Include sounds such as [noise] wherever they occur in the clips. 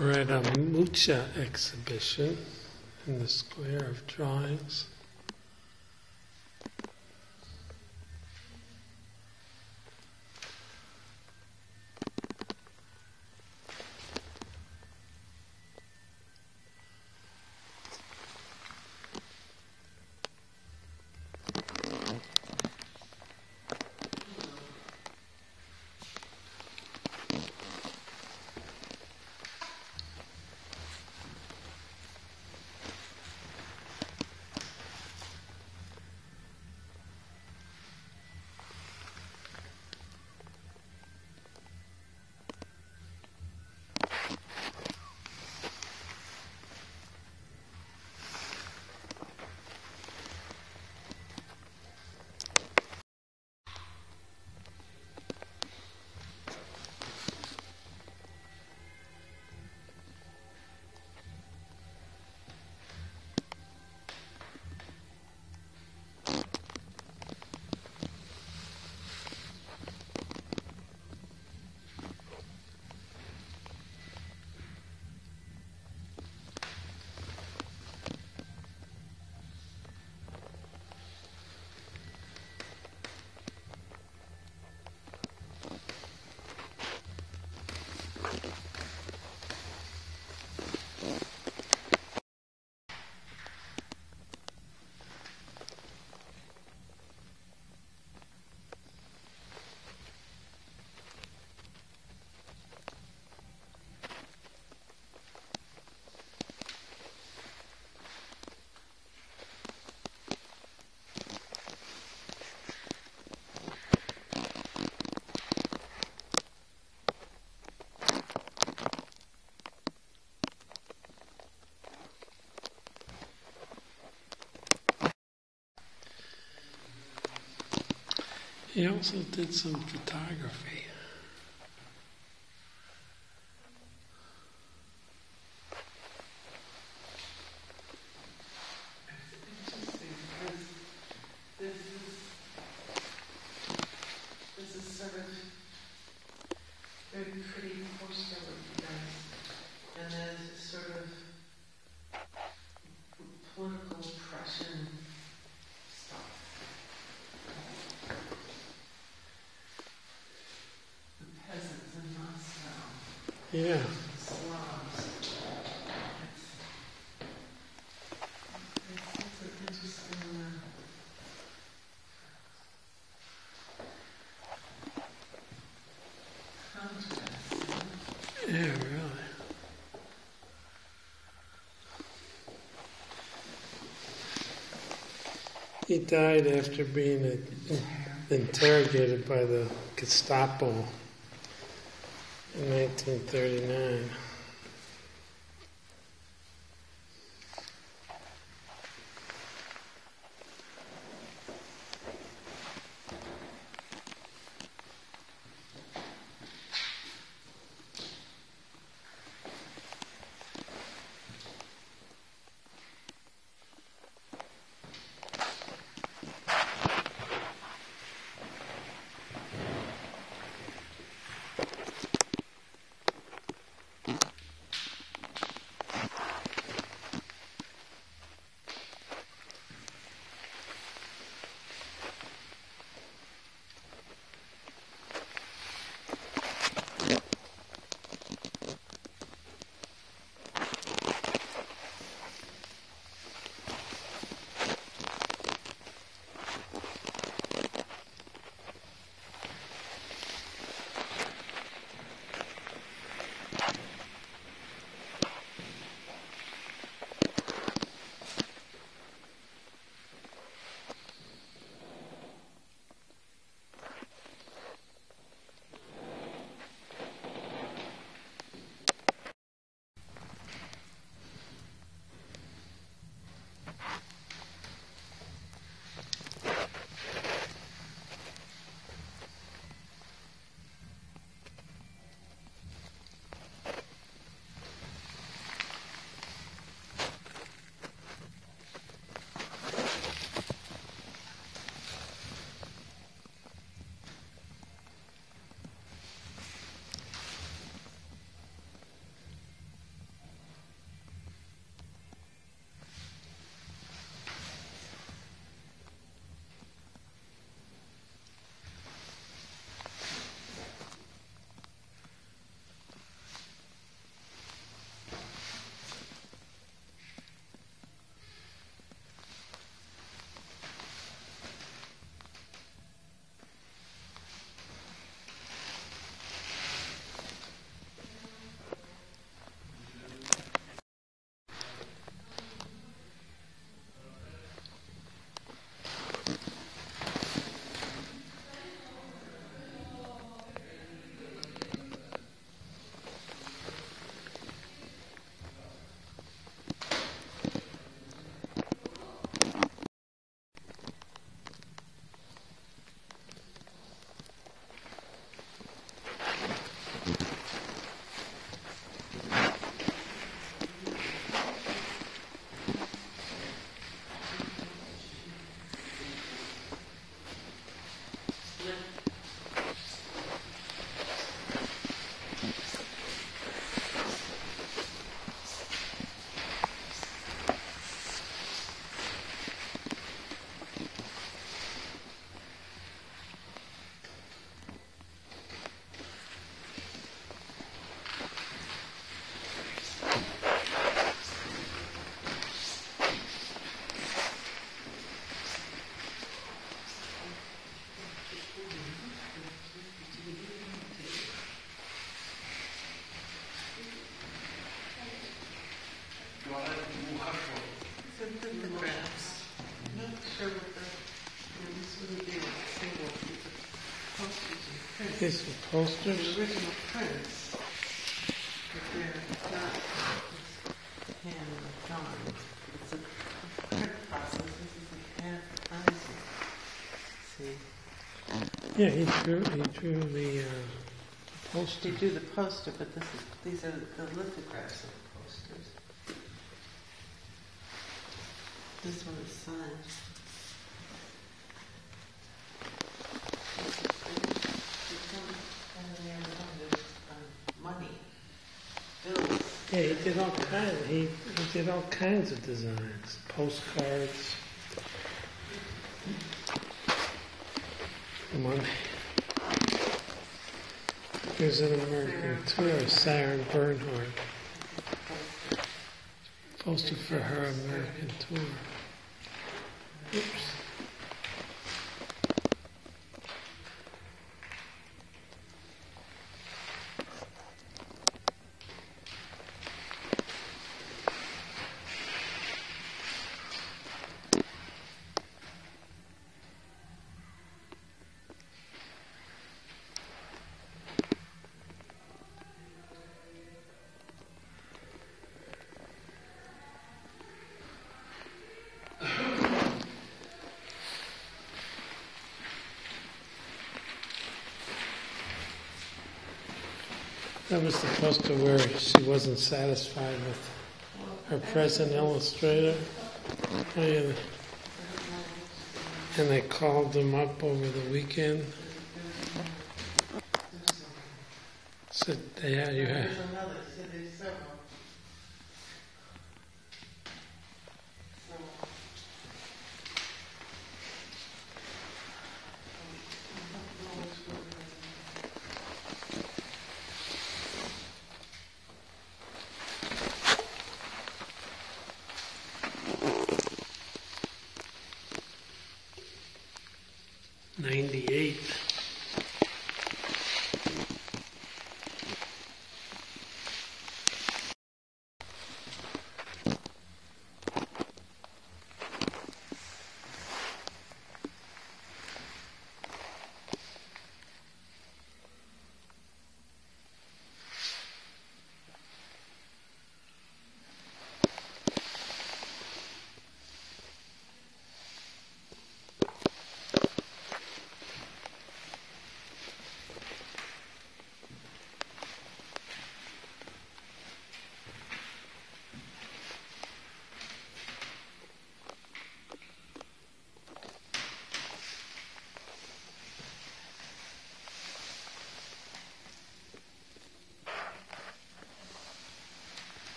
We're at a Mucha exhibition in the Square of Drawings. He also did some photography. Interesting, because this is, this is sort of very pretty poster what he does. And there's this sort of political Prussian stuff. The peasants in Moscow, Yeah, the Slavs. It's, it's an interesting, uh, contrast. yeah, really. He died after being uh, interrogated by the Gestapo in 1939. These are the original prints, but they're not hand drawn. It's a print process, this is a hand, honestly. See, Yeah, he drew, he drew the uh, they poster. do the poster, but this is, these are the lithographs of the posters. This one is signed. And then the other one is, um, money, bills. Yeah, he did all kinds, he, he did all kinds of designs, postcards. Money. Here's an American tour, Sarah Bernhardt. Poster for her American tour. Oops. That was the poster where she wasn't satisfied with her present illustrator. And, they called them up over the weekend. Said, yeah, you have.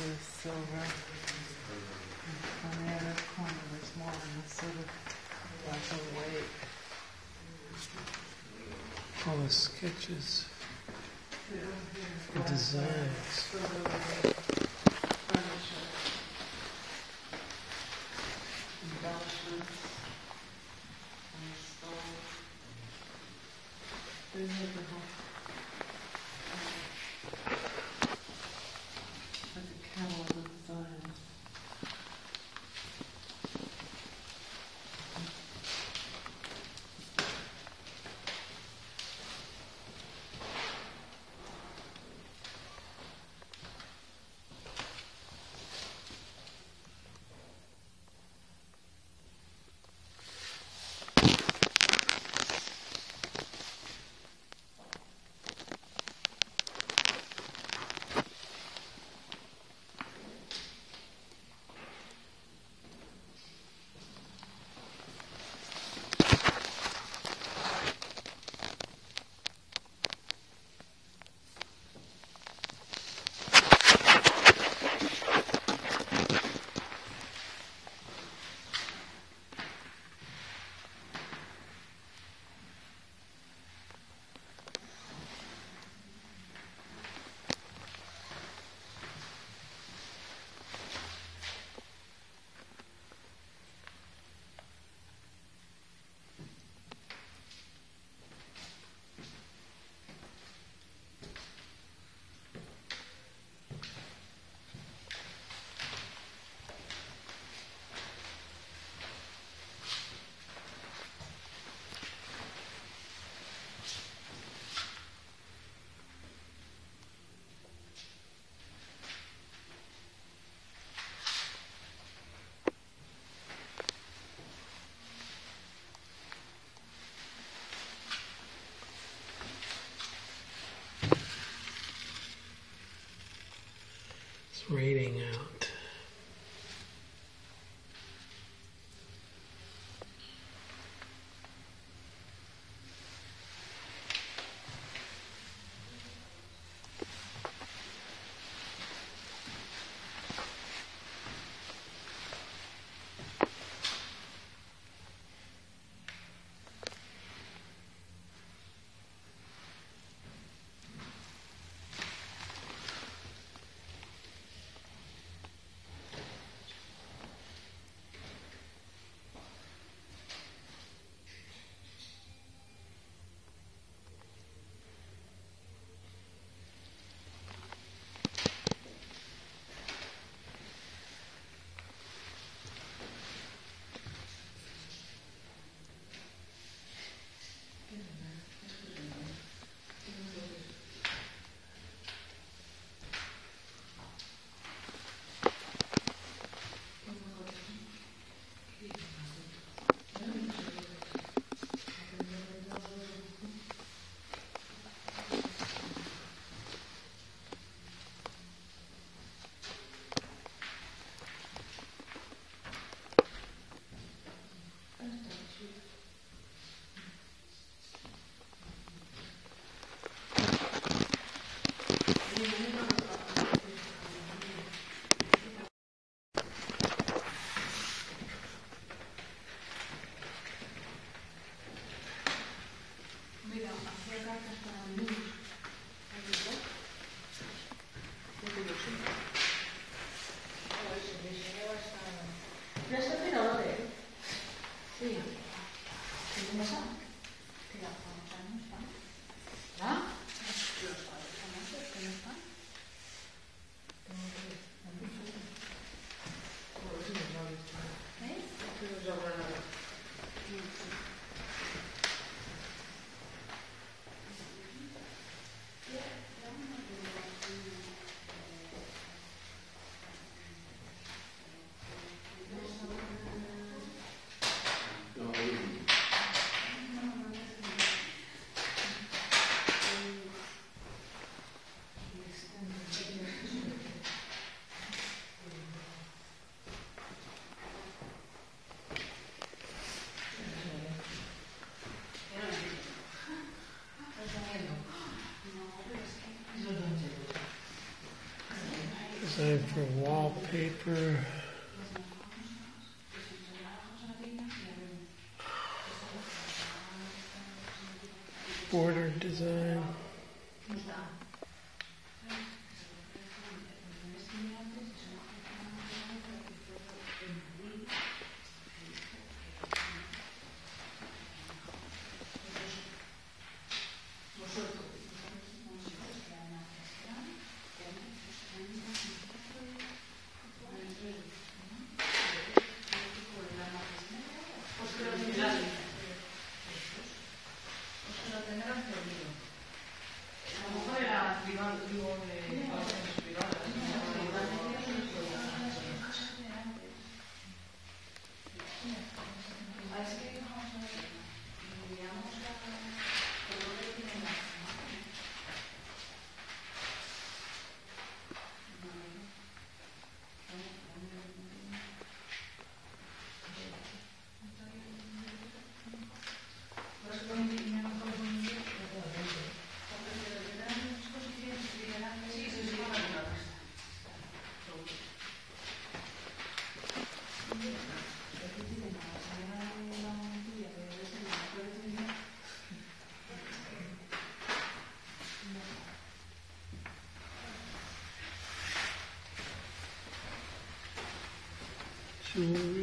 Into silver. On the other corner, there's more in a sort of black and white. All the sketches for designs. Embellishments. The It's raining out. paper. Border design. Jewelry.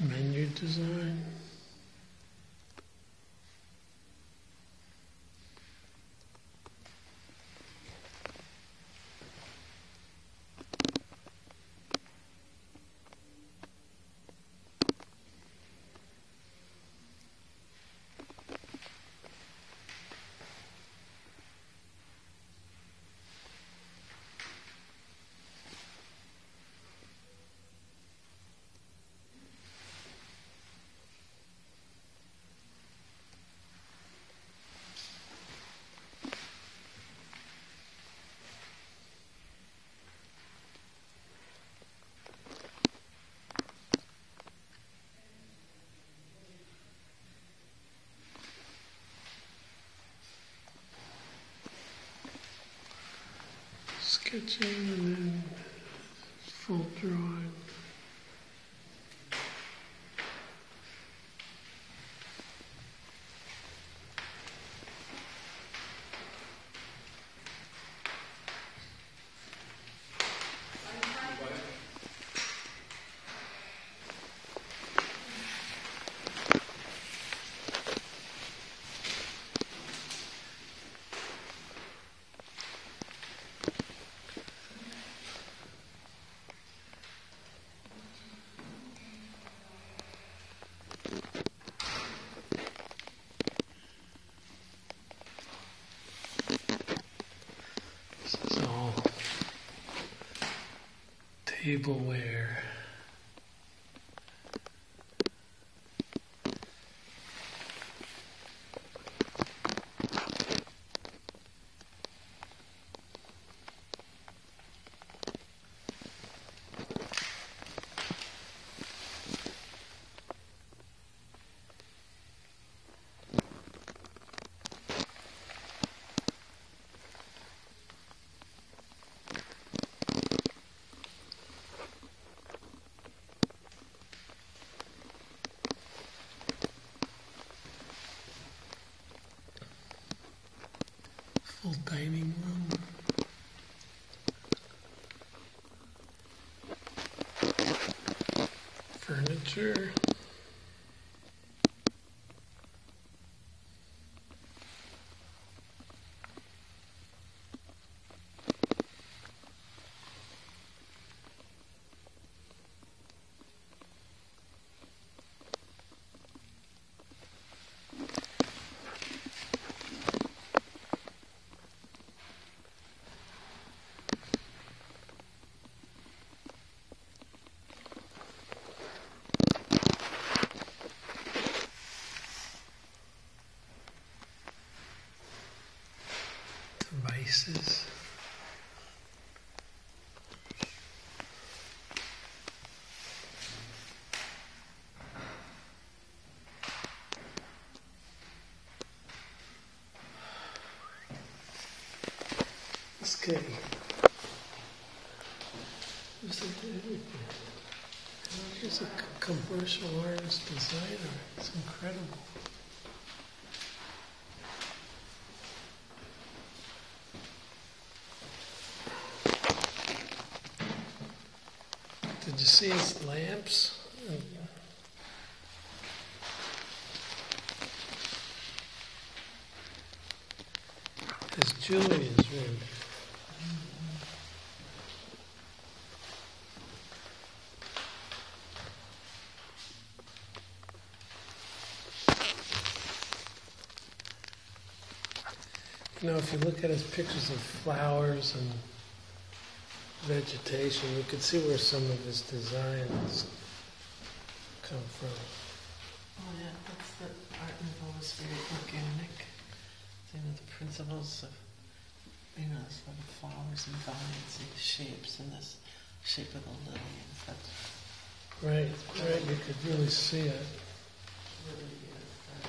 Menu design. Sketching and then full drawing. This is all tableware. Full dining room. Furniture. Everything? He's uh, a c- commercial artist designer. It's incredible. His lamps? His Julian's room. You know, if you look at his pictures of flowers and vegetation, you can see where some of his designs come from. Oh, yeah, that's the Art Nouveau is very organic. You know, the principles of, you know, sort of flowers and vines and shapes and this shape of the lily and such. Right, right, you could really see it. Really is. uh,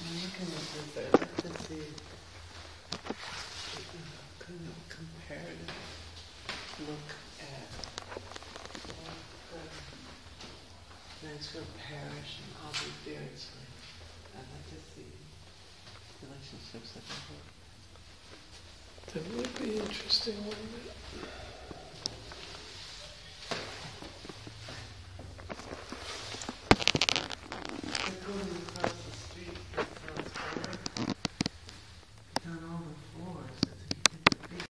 I'm looking at this, I see, you know, kind of comparative look at Maxfield Parrish and Aubrey Beardsley. I'd like to see relationships that they have. That would be interesting, wouldn't it? They're going across the street from South Square. On all the floors, it's a big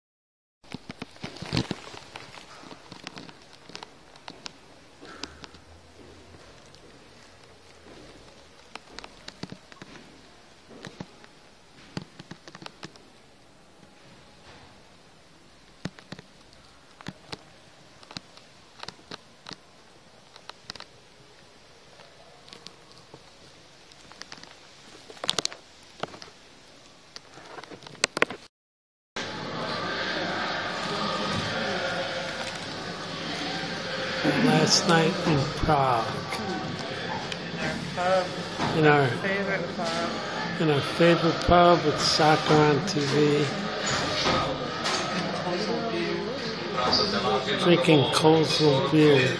Last night in Prague, in our favorite pub. in our favorite pub with soccer on TV, drinking Colesville beer.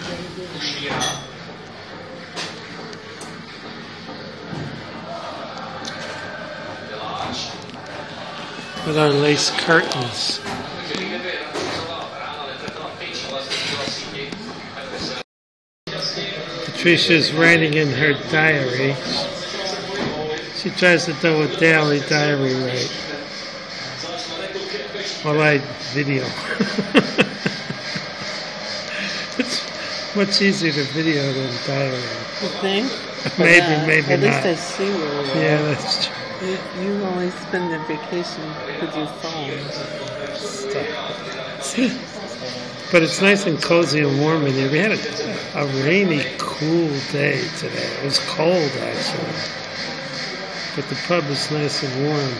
With our lace curtains. Patricia's writing in her diary. She tries to do a daily diary right. Well, I video. [laughs] it's much easier to video than diary. You think? Maybe, Yeah, maybe At least. I see where we are. Yeah, that's true. You, you only spend the vacation with your phone. [laughs] But it's nice and cozy and warm in here. We had a, a rainy, cool day today. It was cold actually, but the pub is nice and warm.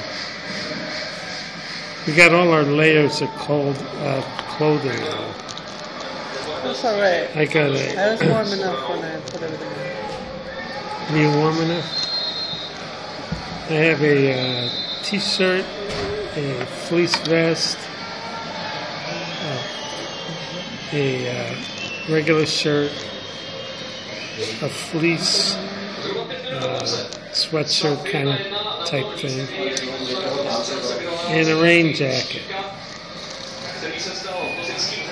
We got all our layers of cold uh, clothing on. That's all right. I got it. I was warm enough when I put everything on. Are you warm enough? I have a uh, t-shirt, a fleece vest, uh, a uh, regular shirt, a fleece uh, sweatshirt kind of type thing, and a rain jacket.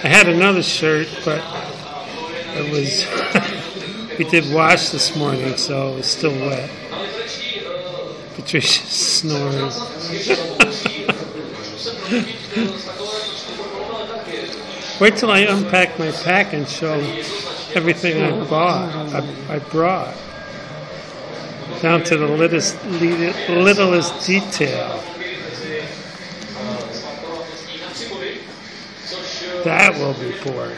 I had another shirt, but it was [laughs] we did wash this morning, so it was still wet. Patricia's snoring. [laughs] Wait till I unpack my pack and show everything I bought. I, I brought down to the littlest, littlest detail. That will be boring.